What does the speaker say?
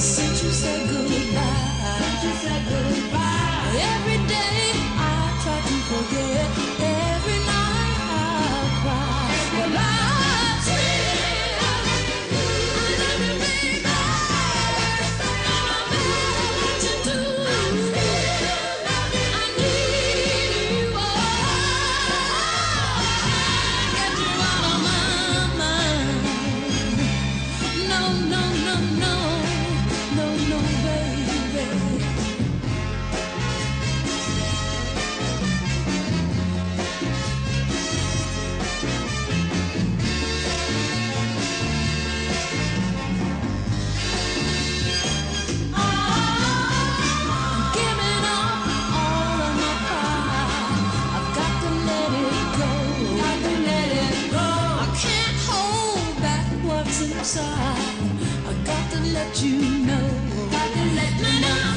Since you said goodbye. inside. I got to let you know. Got to let me know.